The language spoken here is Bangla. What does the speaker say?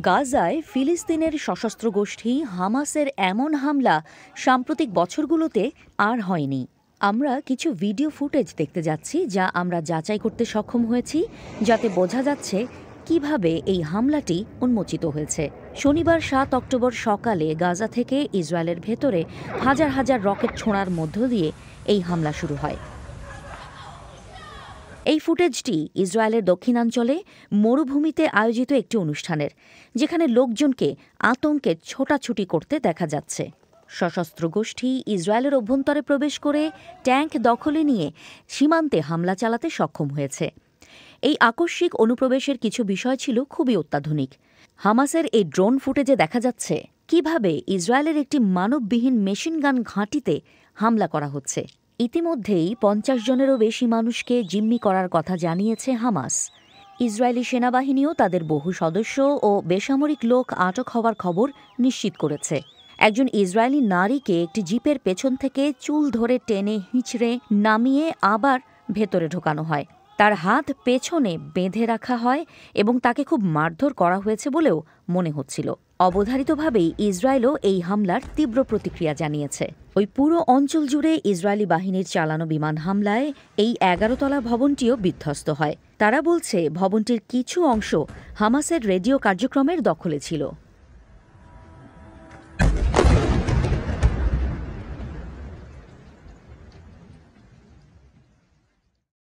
গাজায় ফিলিস্তিনের সশস্ত্র গোষ্ঠী হামাসের এমন হামলা সাম্প্রতিক বছরগুলোতে আর হয়নি। আমরা কিছু ভিডিও ফুটেজ দেখতে যাচ্ছি যা আমরা যাচাই করতে সক্ষম হয়েছি, যাতে বোঝা যাচ্ছে কীভাবে এই হামলাটি উন্মোচিত হয়েছে। শনিবার সাত অক্টোবর সকালে গাজা থেকে ইসরায়েলের ভেতরে হাজার হাজার রকেট ছোঁড়ার মধ্য দিয়ে এই হামলা শুরু হয়। এই ফুটেজটি ইসরায়েলের দক্ষিণাঞ্চলে মরুভূমিতে আয়োজিত একটি অনুষ্ঠানের, যেখানে লোকজনকে আতঙ্কে ছোটাছুটি করতে দেখা যাচ্ছে। সশস্ত্র গোষ্ঠী ইসরায়েলের অভ্যন্তরে প্রবেশ করে ট্যাঙ্ক দখলে নিয়ে সীমান্তে হামলা চালাতে সক্ষম হয়েছে। এই আকস্মিক অনুপ্রবেশের কিছু বিষয় ছিল খুবই অত্যাধুনিক। হামাসের এই ড্রোন ফুটেজে দেখা যাচ্ছে কীভাবে ইসরায়েলের একটি মানববিহীন মেশিনগান ঘাঁটিতে হামলা করা হচ্ছে। ইতিমধ্যেই পঞ্চাশ জনেরও বেশি মানুষকে জিম্মি করার কথা জানিয়েছে হামাস। ইসরায়েলি সেনাবাহিনীও তাদের বহু সদস্য ও বেসামরিক লোক আটক হওয়ার খবর নিশ্চিত করেছে। একজন ইসরায়েলি নারীকে একটি জিপের পেছন থেকে চুল ধরে টেনে হিঁচড়ে নামিয়ে আবার ভেতরে ঢোকানো হয়। তার হাত পেছনে বেঁধে রাখা হয় এবং তাকে খুব মারধর করা হয়েছে বলেও মনে হচ্ছিল। অবধারিতভাবেই ইসরায়েলও এই হামলার তীব্র প্রতিক্রিয়া জানিয়েছে। ওই পুরো অঞ্চল জুড়ে ইসরায়েলি বাহিনীর চালানো বিমান হামলায় এই এগারোতলা ভবনটিও বিধ্বস্ত হয়। তারা বলছে, ভবনটির কিছু অংশ হামাসের রেডিও কার্যক্রমের দখলে ছিল।